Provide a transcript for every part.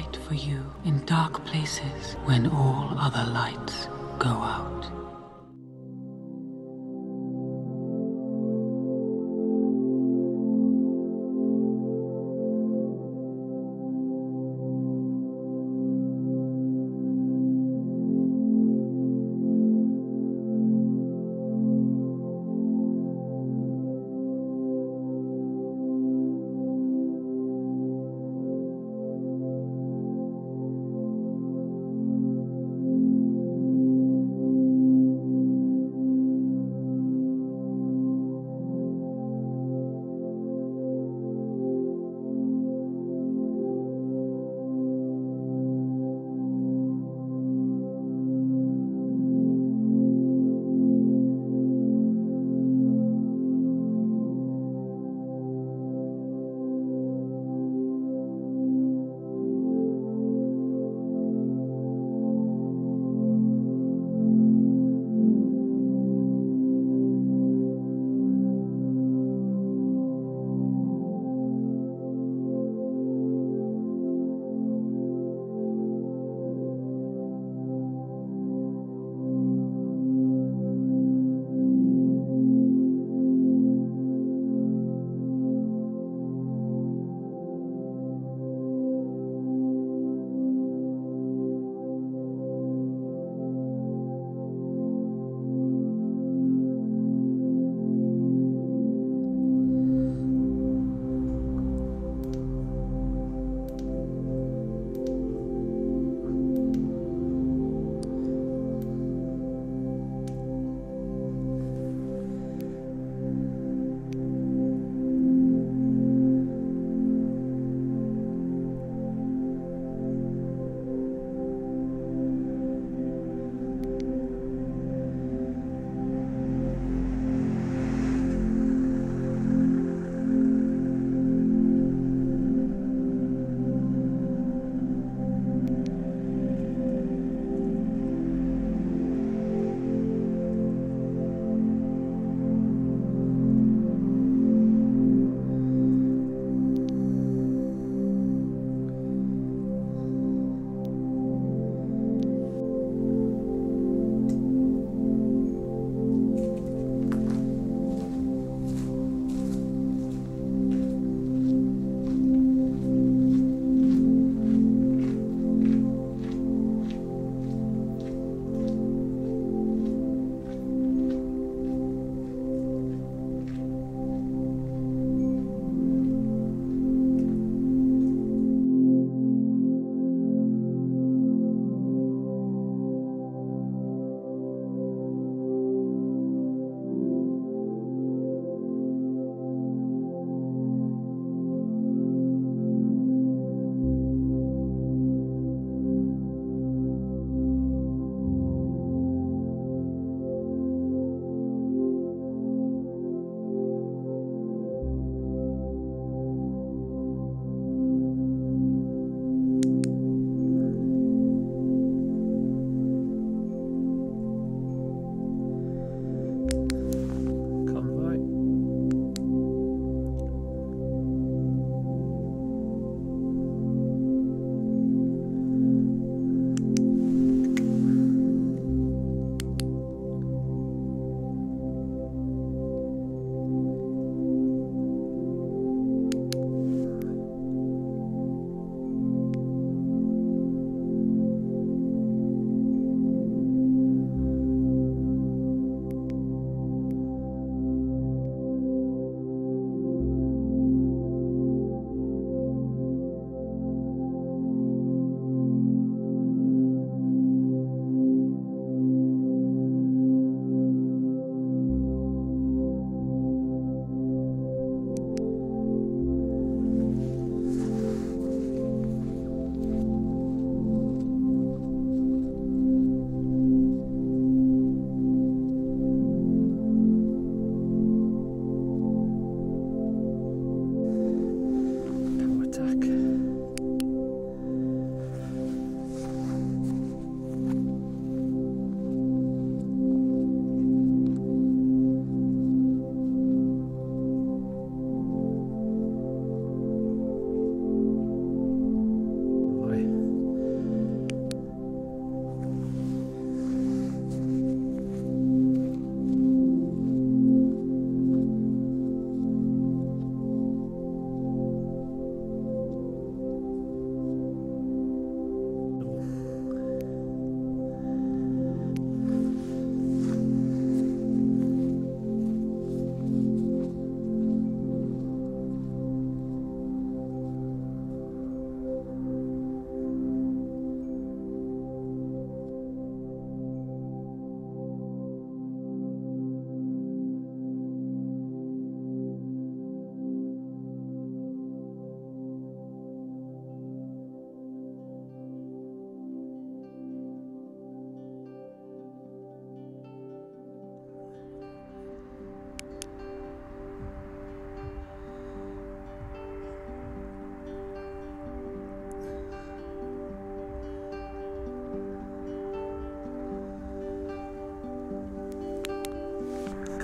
light for you in dark places when all other lights go out.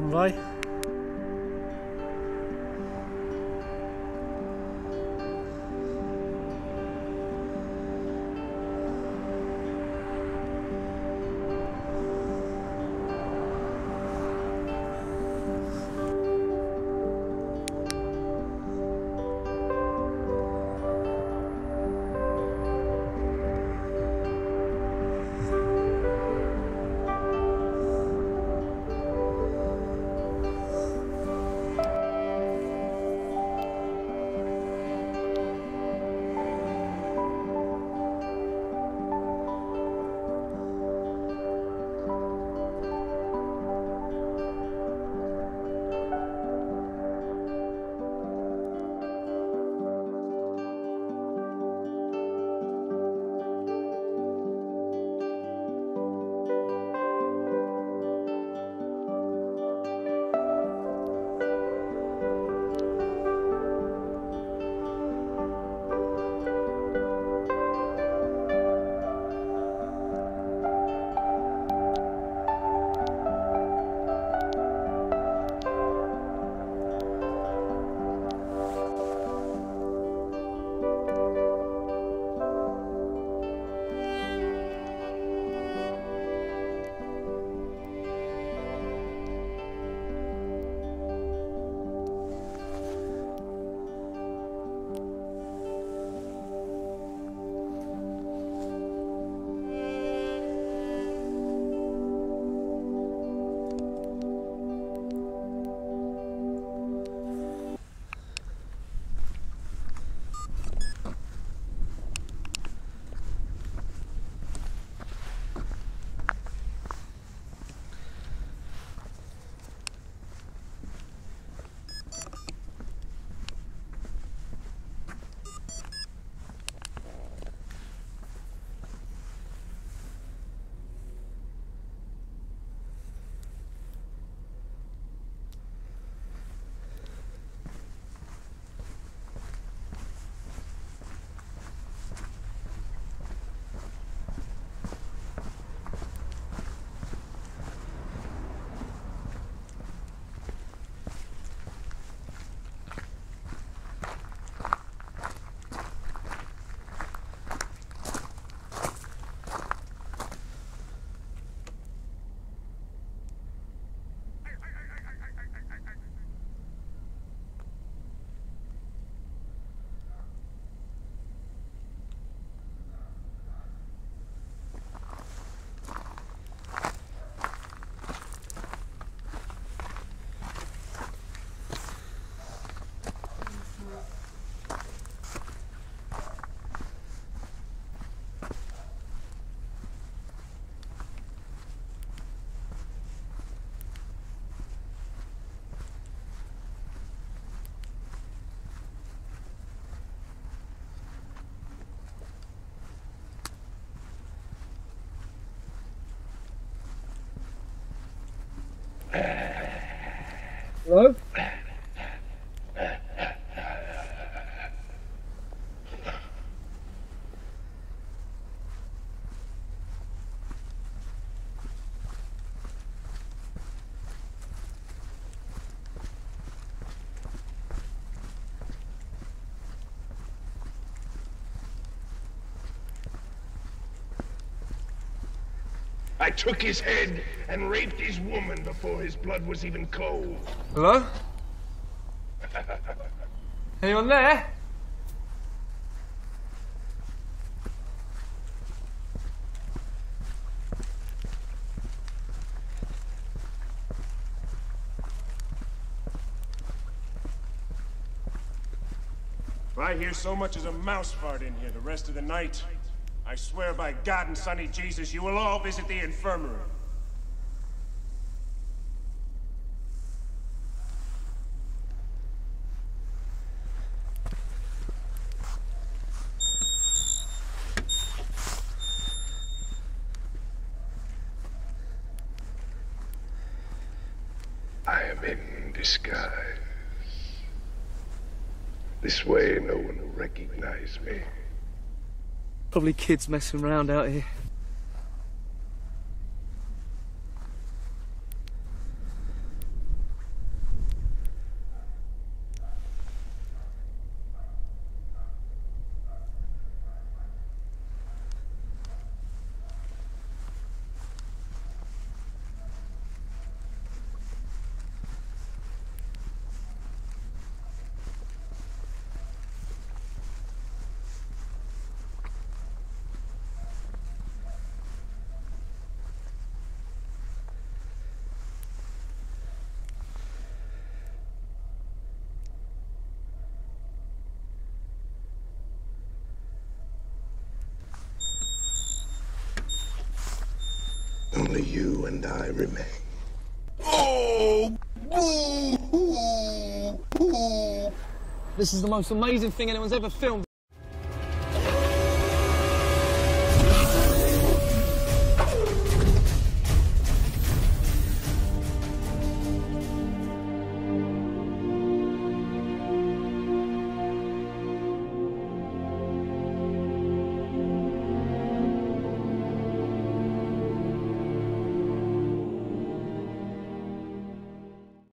không với. Hello? I took his head and raped his woman before his blood was even cold. Hello? Anyone there? If I hear so much as a mouse fart in here the rest of the night, I swear by God and Sonny Jesus, you will all visit the infirmary. I am in disguise. This way, no one will recognize me. Probably kids messing around out here. Only you and I remain. Oh, this is the most amazing thing anyone's ever filmed.